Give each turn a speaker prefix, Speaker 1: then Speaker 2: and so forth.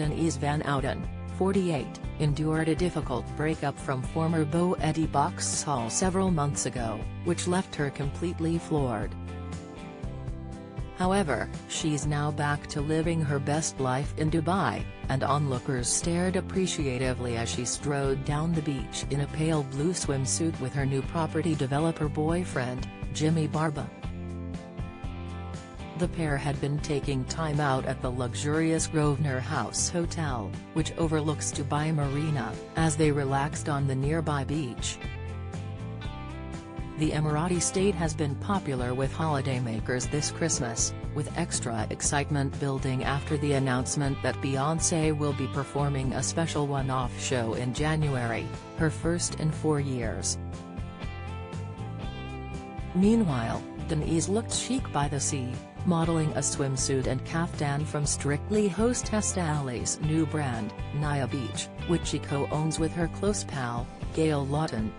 Speaker 1: Denise Van Outen, 48, endured a difficult breakup from former beau Eddie Boxall several months ago, which left her completely floored. However, she's now back to living her best life in Dubai, and onlookers stared appreciatively as she strode down the beach in a pale blue swimsuit with her new property developer boyfriend, Jimmy Barba. The pair had been taking time out at the luxurious Grosvenor House Hotel, which overlooks Dubai Marina, as they relaxed on the nearby beach. The Emirati state has been popular with holidaymakers this Christmas, with extra excitement building after the announcement that Beyoncé will be performing a special one-off show in January, her first in four years. Meanwhile, Denise looked chic by the sea, modeling a swimsuit and caftan from Strictly host Tess Daly's new brand, Naia Beach, which she co-owns with her close pal, Gail Lawton.